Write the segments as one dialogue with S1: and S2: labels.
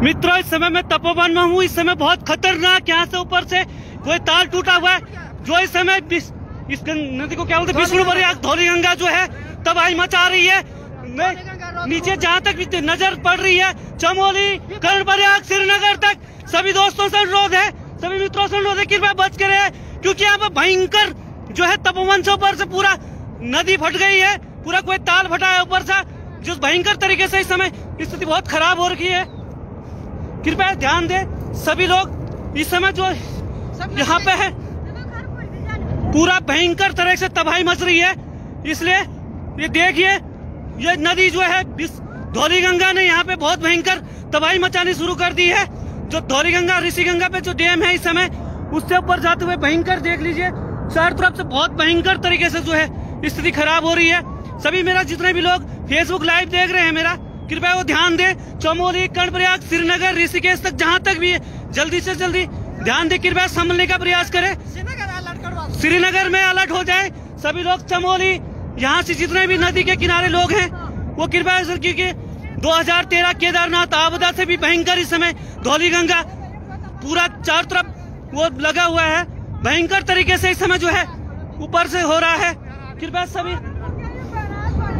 S1: मित्रों इस समय मैं तपोवन में हूँ। इस समय बहुत खतरनाक यहाँ से ऊपर से कोई तार टूटा हुआ है जो इस समय इस नदी को क्या बोलते विष्णु धौली गंगा। जो है तबाही मचा रही है। मैं नीचे जहाँ तक नज़र पड़ रही है चमोली कर्ण प्रयाग श्रीनगर तक। सभी दोस्तों से अनुरोध है सभी मित्रों से अनुरोध है कृपया बच कर रहे क्योंकि यहाँ पर भयंकर जो है तपोवन से ऊपर से पूरा नदी फट गई है पूरा कोई ताल फटा है ऊपर से जिस भयंकर तरीके से इस समय स्थिति बहुत खराब हो रखी है। कृपया ध्यान दें सभी लोग इस समय जो यहाँ पे है। पूरा भयंकर तरह से तबाही मच रही है। इसलिए ये देखिए ये नदी जो है धौली गंगा ने यहाँ पे बहुत भयंकर तबाही मचानी शुरू कर दी है। जो धौली गंगा ऋषि गंगा पे जो डैम है इस समय उससे ऊपर जाते हुए भयंकर देख लीजिए चारों तरफ़ से बहुत भयंकर तरीके से जो है स्थिति खराब हो रही है। सभी मेरा जितने भी लोग फेसबुक लाइव देख रहे हैं मेरा कृपया वो ध्यान दे। चमोली, कर्णप्रयाग, श्रीनगर, ऋषिकेश तक जहाँ तक भी है, जल्दी से जल्दी ध्यान दे, कृपया संभलने का प्रयास करे। श्रीनगर में अलर्ट हो जाए, सभी लोग चमोली, यहाँ से जितने भी नदी के किनारे लोग हैं, वो कृपया क्योंकि 2013 केदारनाथ आपदा से भी भयंकर इस समय धौली गंगा पूरा चारों तरफ़ वो लगा हुआ है। भयंकर तरीके से इस समय जो है, ऊपर से हो रहा है। कृपया सभी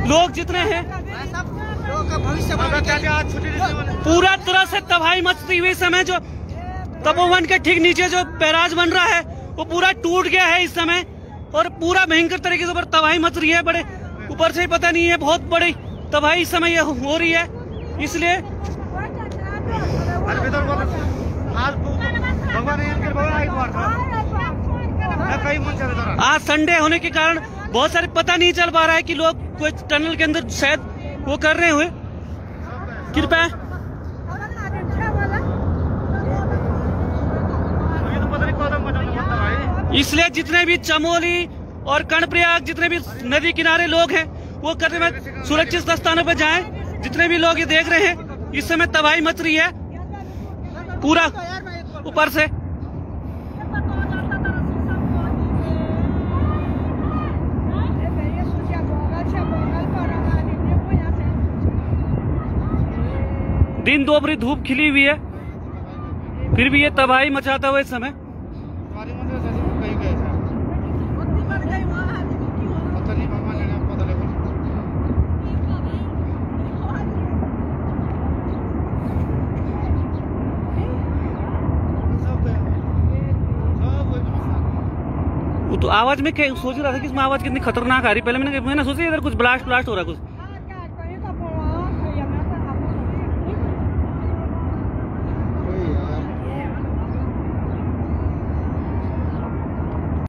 S1: लोग जितने हैं पूरा तरह से तबाही मचती हुई इस समय जो तपोवन के ठीक नीचे जो बैराज बन रहा है वो पूरा टूट गया है इस समय और पूरा भयंकर तरीके से ऊपर तबाही मच रही है बड़े ऊपर से ही पता नहीं है बहुत बड़ी तबाही इस समय ये हो रही है इसलिए आज संडे होने के कारण बहुत सारे पता नहीं चल पा रहा है कि लोग कोई टनल के अंदर शायद वो कर रहे हुए कृपया। इसलिए जितने भी चमोली और कर्णप्रयाग जितने भी नदी किनारे लोग हैं, वो करने में सुरक्षित स्थानों पर जाएँ। जितने भी लोग ये देख रहे हैं, इस समय तबाही मच रही है, पूरा ऊपर से। दिन दोपहरी धूप खिली हुई है। फिर भी ये तबाही मचाता हुआ इस समय। तो आवाज़ में क्या सोच रहा था कि इसमें आवाज़ कितनी खतरनाक आ रही पहले मैंने मैंने सोचा इधर कुछ ब्लास्ट ब्लास्ट हो रहा है कुछ।